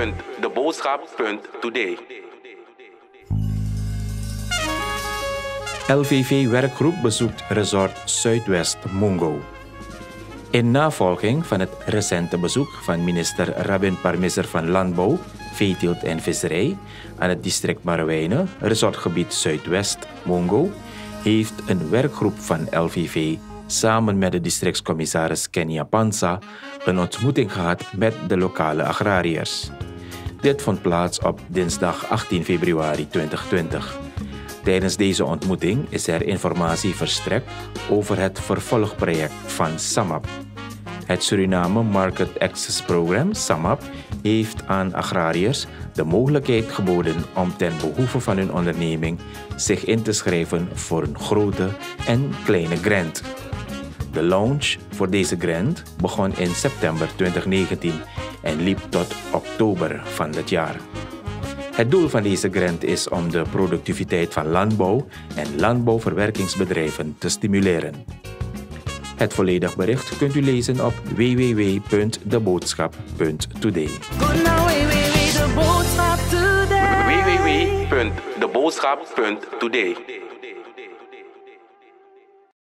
www.deboodschap.today. LVV-werkgroep bezoekt Resort Zuidwest Mungo. In navolging van het recente bezoek van minister Rabin Parmisser van Landbouw, Veeteelt en Visserij aan het district Marowijnen, resortgebied Zuidwest Mungo, heeft een werkgroep van LVV samen met de districtscommissaris Kenya Panza een ontmoeting gehad met de lokale agrariërs. Dit vond plaats op dinsdag 18 februari 2020. Tijdens deze ontmoeting is er informatie verstrekt over het vervolgproject van SAMAP. Het Suriname Market Access Program, SAMAP, heeft aan agrariërs de mogelijkheid geboden om ten behoeve van hun onderneming zich in te schrijven voor een grote en kleine grant. De launch voor deze grant begon in september 2019 en liep tot oktober van dit jaar. Het doel van deze grant is om de productiviteit van landbouw en landbouwverwerkingsbedrijven te stimuleren. Het volledig bericht kunt u lezen op www.deboodschap.today. www.deboodschap.today.